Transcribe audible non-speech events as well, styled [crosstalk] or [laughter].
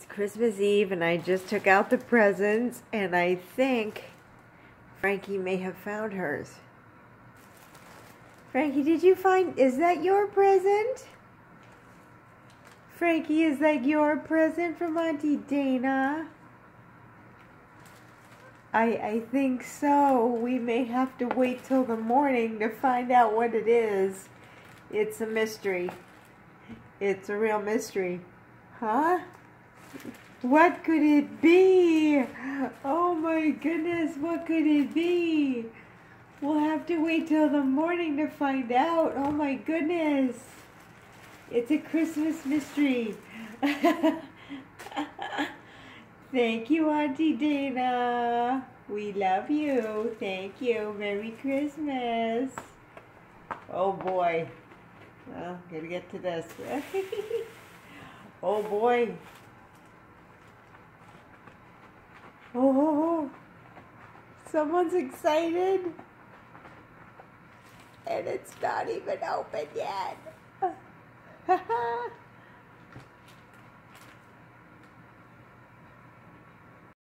It's Christmas Eve and I just took out the presents and I think Frankie may have found hers. Frankie, did you find, is that your present? Frankie, is that your present from Auntie Dana? I, I think so. We may have to wait till the morning to find out what it is. It's a mystery. It's a real mystery. Huh? What could it be? Oh my goodness, what could it be? We'll have to wait till the morning to find out. Oh my goodness. It's a Christmas mystery. [laughs] Thank you, Auntie Dana. We love you. Thank you. Merry Christmas. Oh boy. Well, gotta get to this. [laughs] oh boy. Oh, someone's excited. And it's not even open yet. [laughs]